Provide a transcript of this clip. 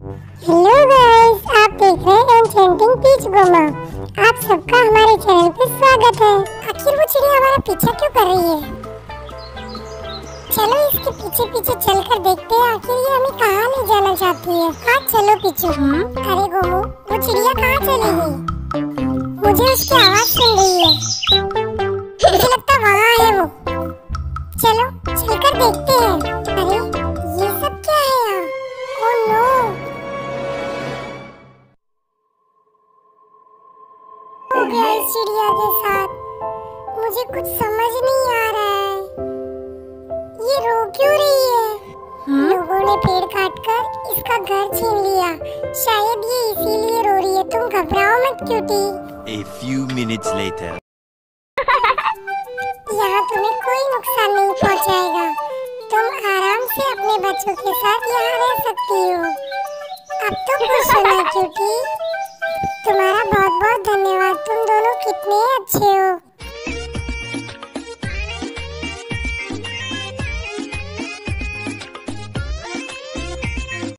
Hello guys, आप देख रहे हैं एन्चेंटिंग पीच गोमा आप सबका हमारे चैनल पे स्वागत है। आखिर वो चिड़िया हमारा पीछा क्यों कर रही है? चलो इसके पीछे पीछे चलकर देखते हैं, आखिर ये हमें कहाँ ले जाना चाहती है। हाँ चलो पीछू। अरे गोमू, वो चिड़िया कहाँ चली गई? मुझे उसकी आवाज़ सुन रही है। मुझे लगता वहाँ है वो। चलो, चलकर देखते हैं। हो गया इस चिड़िया के साथ। मुझे कुछ समझ नहीं आ रहा है। ये रो क्यों रही है? लोगों ने पेड़ काटकर इसका घर छीन लिया। शायद ये इसीलिए रो रही है। तुम घबराओ मत cutie A few minutes later. यहाँ तुम्हें कोई नुकसान नहीं पहुँचाएगा। तुम आराम से अपने बच्चों के साथ यहाँ रह सकती हो। अब तो खुश होना क्योंकि तुम्हारा बहुत बहुत धन्यवाद। कितने अच्छे हो